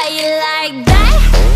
how you like that.